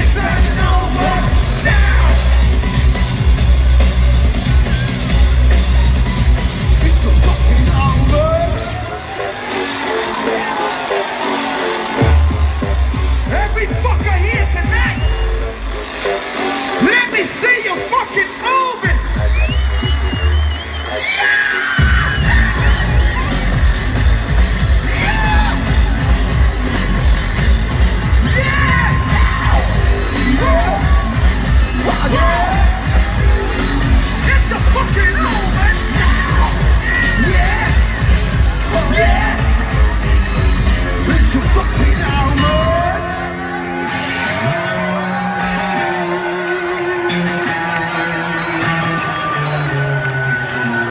It's